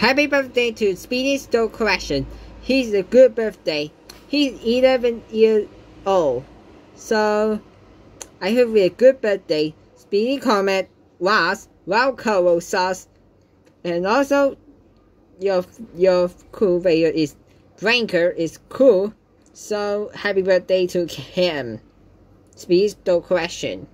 Happy birthday to Speedy's Dope Collection. He's a good birthday. He's 11 years old. So, I hope a good birthday. Speedy Comet was well covered sauce. And also, your your cool video is Branker is cool. So, happy birthday to him. Speedy's Dope Collection.